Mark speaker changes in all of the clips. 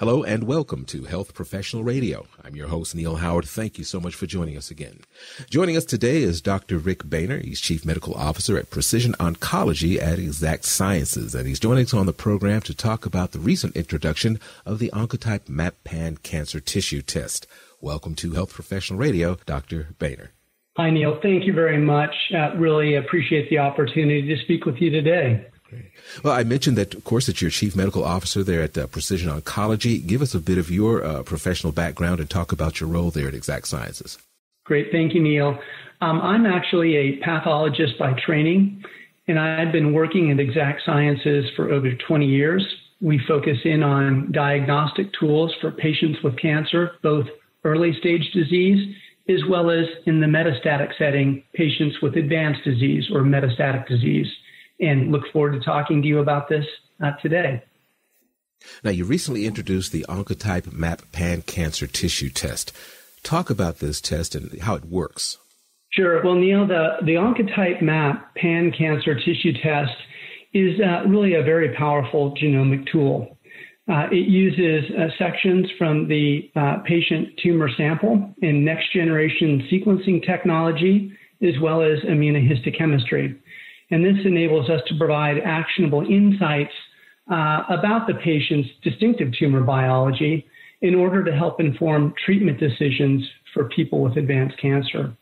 Speaker 1: Hello and welcome to Health Professional Radio. I'm your host, Neil Howard. Thank you so much for joining us again. Joining us today is Dr. Rick Baehner. He's Chief Medical Officer at Precision Oncology at Exact Sciences, and he's joining us on the program to talk about the recent introduction of the Oncotype MAP Pan Cancer Tissue Test. Welcome to Health Professional Radio, Dr. Baehner.
Speaker 2: Hi, Neil. Thank you very much. Uh, really appreciate the opportunity to speak with you today.
Speaker 1: Well, I mentioned that, of course, that you're chief medical officer there at uh, Precision Oncology. Give us a bit of your uh, professional background and talk about your role there at Exact Sciences.
Speaker 2: Great. Thank you, Neil. Um, I'm actually a pathologist by training, and I've been working at Exact Sciences for over 20 years. We focus in on diagnostic tools for patients with cancer, both early stage disease as well as in the metastatic setting, patients with advanced disease or metastatic disease and look forward to talking to you about this uh, today.
Speaker 1: Now, you recently introduced the Oncotype MAP Pan Cancer Tissue Test. Talk about this test and how it works.
Speaker 2: Sure. Well, Neil, the, the Oncotype MAP Pan Cancer Tissue Test is uh, really a very powerful genomic tool. Uh, it uses uh, sections from the uh, patient tumor sample in next generation sequencing technology, as well as immunohistochemistry. And this enables us to provide actionable insights uh, about the patient's distinctive tumor biology in order to help inform treatment decisions for people with advanced cancer.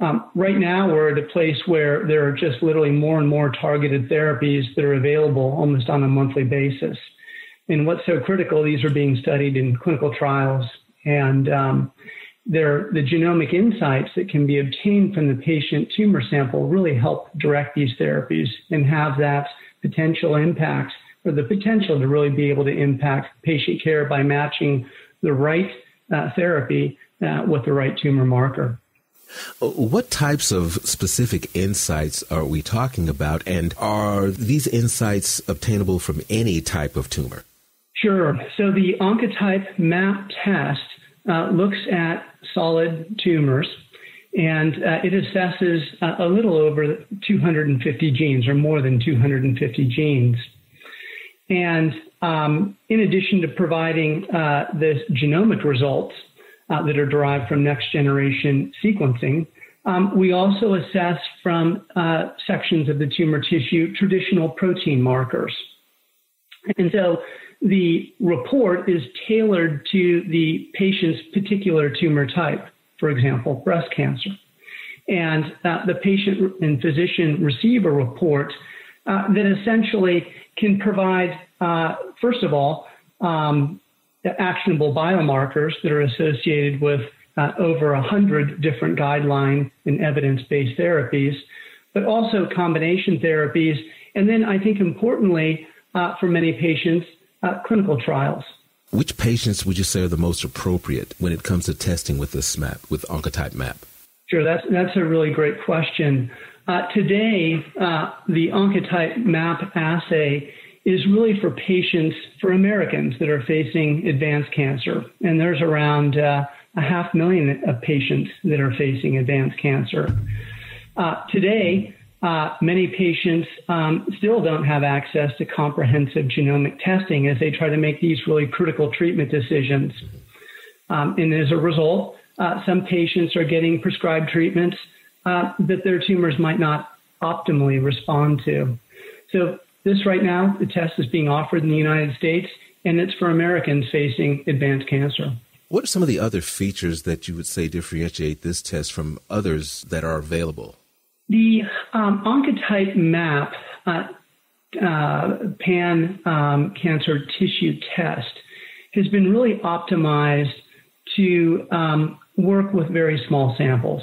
Speaker 2: Um, right now, we're at a place where there are just literally more and more targeted therapies that are available almost on a monthly basis. And what's so critical, these are being studied in clinical trials. And um, the genomic insights that can be obtained from the patient tumor sample really help direct these therapies and have that potential impact or the potential to really be able to impact patient care by matching the right uh, therapy uh, with the right tumor marker.
Speaker 1: What types of specific insights are we talking about, and are these insights obtainable from any type of tumor?
Speaker 2: Sure. So the Oncotype MAP test uh, looks at solid tumors and uh, it assesses uh, a little over 250 genes or more than 250 genes. And um, in addition to providing uh, the genomic results uh, that are derived from next generation sequencing, um, we also assess from uh, sections of the tumor tissue traditional protein markers. And so the report is tailored to the patient's particular tumor type, for example, breast cancer. And uh, the patient and physician receive a report uh, that essentially can provide, uh, first of all, um, actionable biomarkers that are associated with uh, over 100 different guideline and evidence based therapies, but also combination therapies. And then I think importantly, uh, for many patients, uh, clinical trials.
Speaker 1: Which patients would you say are the most appropriate when it comes to testing with this MAP, with Oncotype MAP?
Speaker 2: Sure, that's, that's a really great question. Uh, today, uh, the Oncotype MAP assay is really for patients, for Americans that are facing advanced cancer. And there's around uh, a half million of patients that are facing advanced cancer. Uh, today, uh, many patients um, still don't have access to comprehensive genomic testing as they try to make these really critical treatment decisions. Um, and as a result, uh, some patients are getting prescribed treatments uh, that their tumors might not optimally respond to. So, this right now, the test is being offered in the United States, and it's for Americans facing advanced cancer.
Speaker 1: What are some of the other features that you would say differentiate this test from others that are available?
Speaker 2: The um, Oncotype map uh, uh, pan um, cancer tissue test has been really optimized to um, work with very small samples.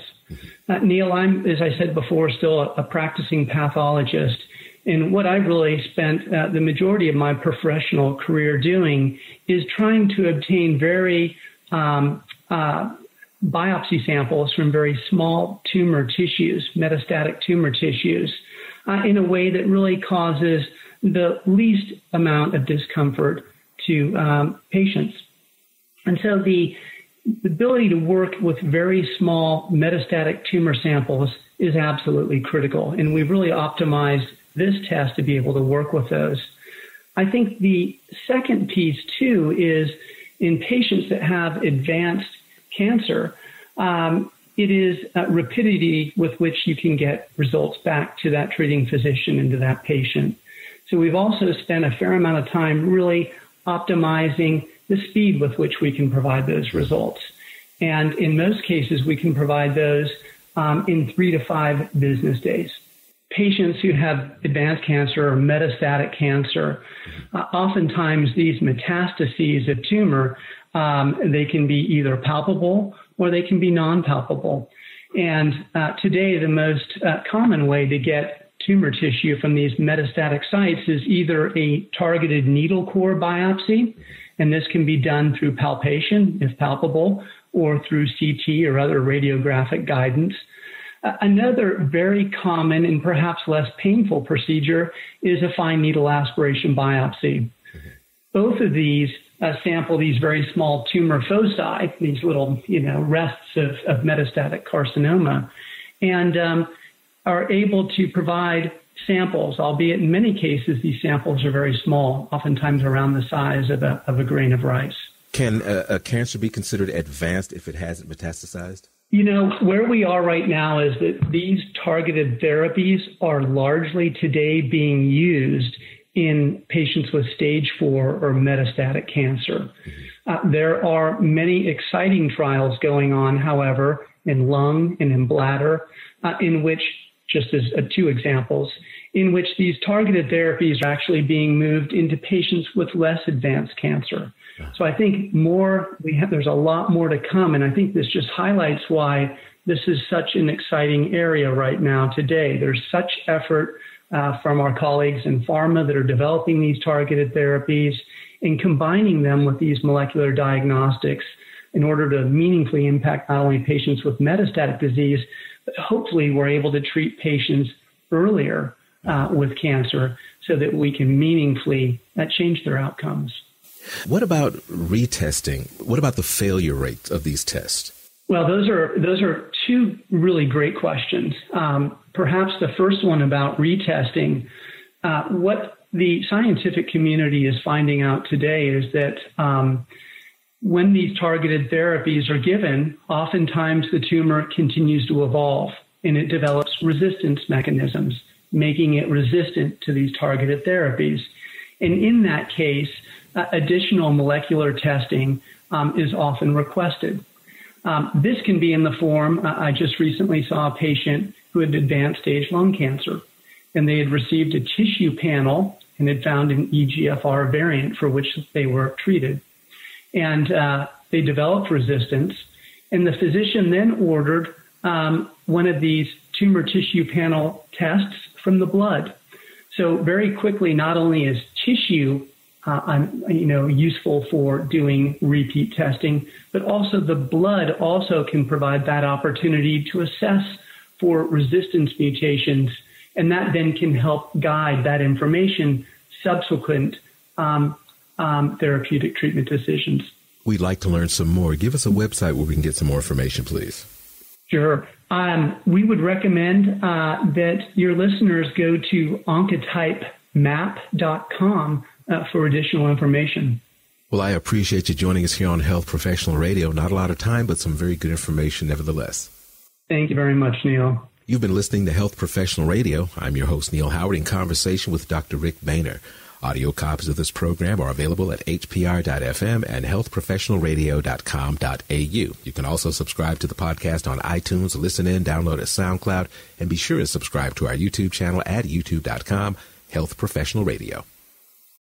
Speaker 2: Uh, Neil, I'm, as I said before, still a, a, practicing pathologist. And what I've really spent uh, the majority of my professional career doing is trying to obtain very um, uh, biopsy samples from very small tumor tissues, metastatic tumor tissues, uh, in a way that really causes the least amount of discomfort to um, patients. And so the, the ability to work with very small metastatic tumor samples is absolutely critical. And we've really optimized this test to be able to work with those. I think the second piece, too, is in patients that have advanced cancer, um, it is uh, rapidity with which you can get results back to that treating physician and to that patient. So we've also spent a fair amount of time really optimizing the speed with which we can provide those results. And in most cases, we can provide those um, in three to five business days. Patients who have advanced cancer or metastatic cancer, uh, oftentimes these metastases of tumor, um, they can be either palpable or they can be non-palpable. And uh, today, the most uh, common way to get tumor tissue from these metastatic sites is either a targeted needle core biopsy, and this can be done through palpation, if palpable, or through CT or other radiographic guidance. Another very common and perhaps less painful procedure is a fine needle aspiration biopsy. Both of these uh, sample these very small tumor foci, these little, you know, rests of, of metastatic carcinoma, and um, are able to provide samples, albeit in many cases these samples are very small, oftentimes around the size of a, of a grain of rice.
Speaker 1: Can a, a cancer be considered advanced if it hasn't metastasized?
Speaker 2: You know, where we are right now is that these targeted therapies are largely today being used in patients with stage four or metastatic cancer. Uh, there are many exciting trials going on, however, in lung and in bladder, uh, in which, just as uh, two examples, in which these targeted therapies are actually being moved into patients with less advanced cancer. So I think more we have there's a lot more to come and I think this just highlights why this is such an exciting area right now today. There's such effort uh, from our colleagues in pharma that are developing these targeted therapies and combining them with these molecular diagnostics in order to meaningfully impact not only patients with metastatic disease, hopefully we're able to treat patients earlier uh, with cancer so that we can meaningfully uh, change their outcomes.
Speaker 1: What about retesting? What about the failure rate of these tests?
Speaker 2: Well, those are those are two really great questions. Um, perhaps the first one about retesting. Uh, what the scientific community is finding out today is that um, when these targeted therapies are given, oftentimes the tumor continues to evolve and it develops resistance mechanisms, making it resistant to these targeted therapies. And in that case, uh, additional molecular testing um, is often requested. Um, this can be in the form, uh, I just recently saw a patient who had advanced stage lung cancer, and they had received a tissue panel and had found an EGFR variant for which they were treated. And uh, they developed resistance, and the physician then ordered um, one of these tumor tissue panel tests from the blood. So very quickly, not only is tissue uh, you know, useful for doing repeat testing, but also the blood also can provide that opportunity to assess for resistance mutations, and that then can help guide that information subsequent um, um, therapeutic treatment decisions.
Speaker 1: We'd like to learn some more. Give us a website where we can get some more information, please.
Speaker 2: Sure. Um, we would recommend uh, that your listeners go to oncotypemap.com uh, for additional information.
Speaker 1: Well, I appreciate you joining us here on Health Professional Radio. Not a lot of time, but some very good information nevertheless.
Speaker 2: Thank you very much, Neil.
Speaker 1: You've been listening to Health Professional Radio. I'm your host, Neil Howard, in conversation with Dr. Rick Baehner. Audio copies of this program are available at hpr.fm and healthprofessionalradio.com.au. You can also subscribe to the podcast on iTunes, listen in, download at SoundCloud, and be sure to subscribe to our YouTube channel at youtube.com, Health Professional Radio.